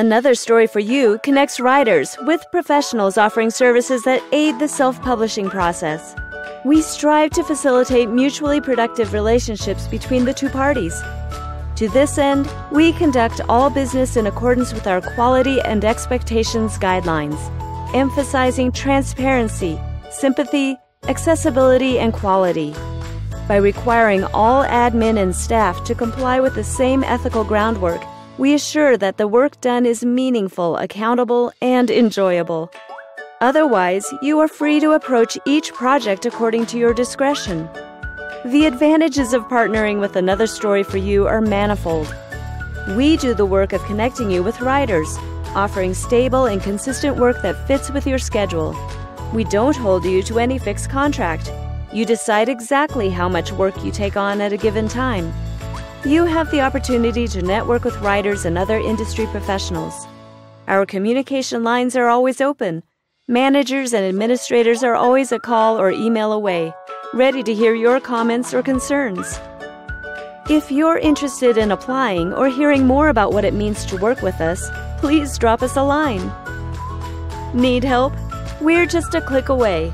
Another Story for You connects writers with professionals offering services that aid the self publishing process. We strive to facilitate mutually productive relationships between the two parties. To this end, we conduct all business in accordance with our quality and expectations guidelines, emphasizing transparency, sympathy, accessibility, and quality. By requiring all admin and staff to comply with the same ethical groundwork, we assure that the work done is meaningful, accountable, and enjoyable. Otherwise, you are free to approach each project according to your discretion. The advantages of partnering with Another Story for You are manifold. We do the work of connecting you with writers, offering stable and consistent work that fits with your schedule. We don't hold you to any fixed contract. You decide exactly how much work you take on at a given time. You have the opportunity to network with writers and other industry professionals. Our communication lines are always open. Managers and administrators are always a call or email away, ready to hear your comments or concerns. If you're interested in applying or hearing more about what it means to work with us, please drop us a line. Need help? We're just a click away.